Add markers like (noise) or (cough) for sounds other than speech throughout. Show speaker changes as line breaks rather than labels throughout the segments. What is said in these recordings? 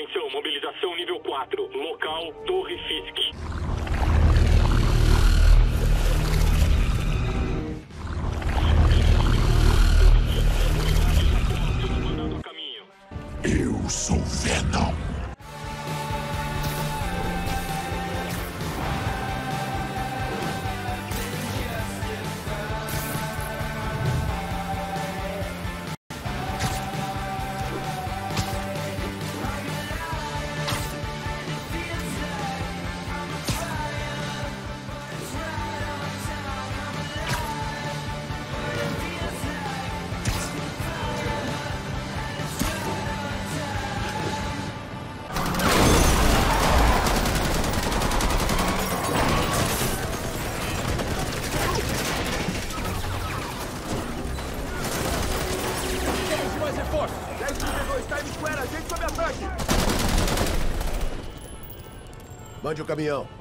Atenção, mobilização nível 4. Local Torre Fisk.
Mande o caminhão.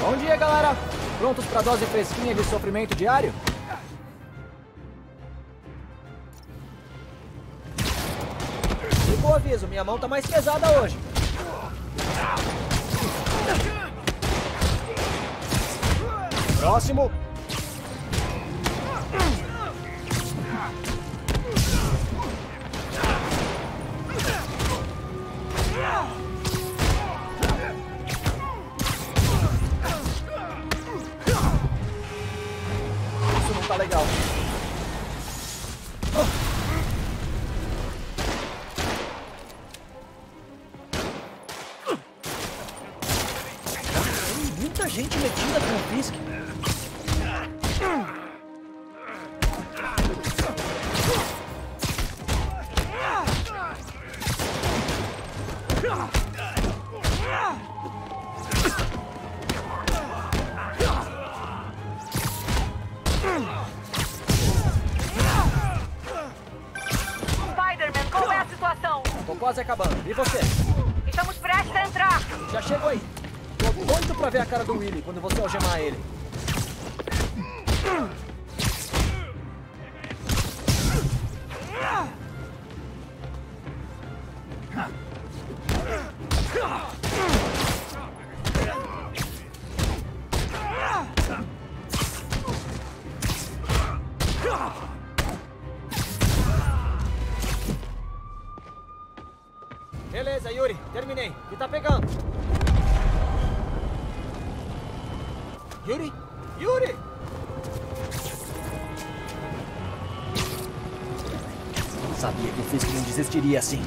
Bom dia, galera! Prontos pra dose fresquinha de sofrimento diário? Fica o aviso, minha mão tá mais pesada hoje. Próximo. Muita gente metida com o Fisk. Quase acabando. E você?
Estamos prestes a entrar.
Já chegou aí. Tô doido pra ver a cara do Willy quando você algemar ele. (laughs) Yuri. Terminei. E tá pegando. Yuri? Yuri! Sabia que o Fisk não desistiria assim.